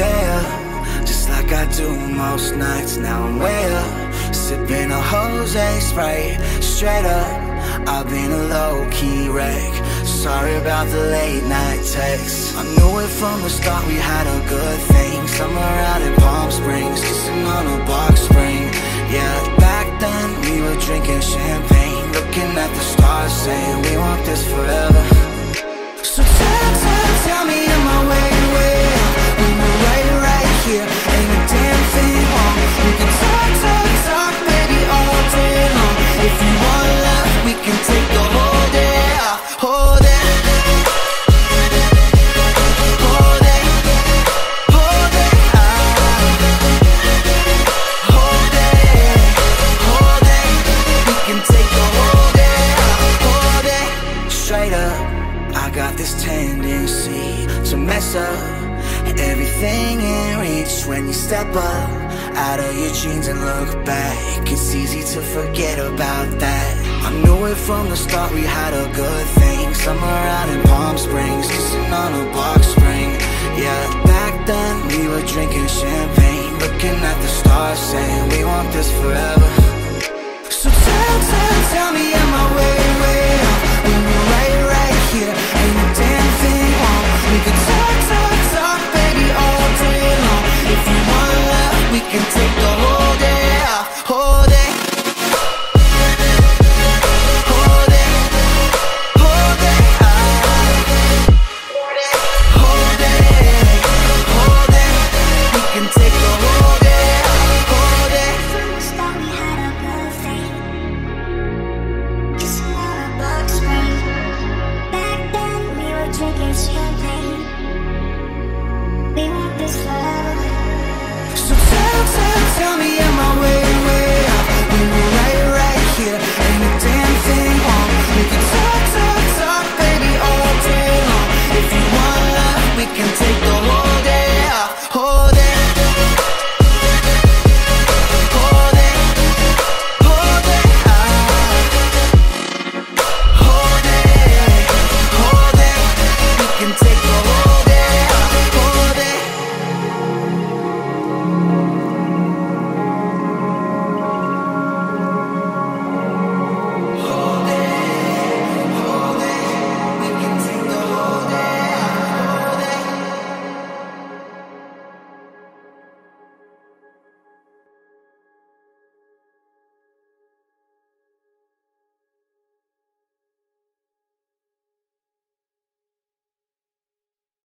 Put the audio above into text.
up, just like I do most nights. Now I'm way up, sipping a Jose Sprite, straight up. I've been a low-key wreck. Sorry about the late night texts. I knew it from the start we had a good thing. Summer out in Palm Springs, kissing on a box spring. Yeah, back then we were drinking champagne, looking at the stars, saying we want this forever. To mess up everything in reach when you step up out of your jeans and look back. It's easy to forget about that. I knew it from the start we had a good thing. Summer out in Palm Springs, kissing on a box spring. Yeah, back then we were drinking champagne, looking at the stars, saying we want this forever.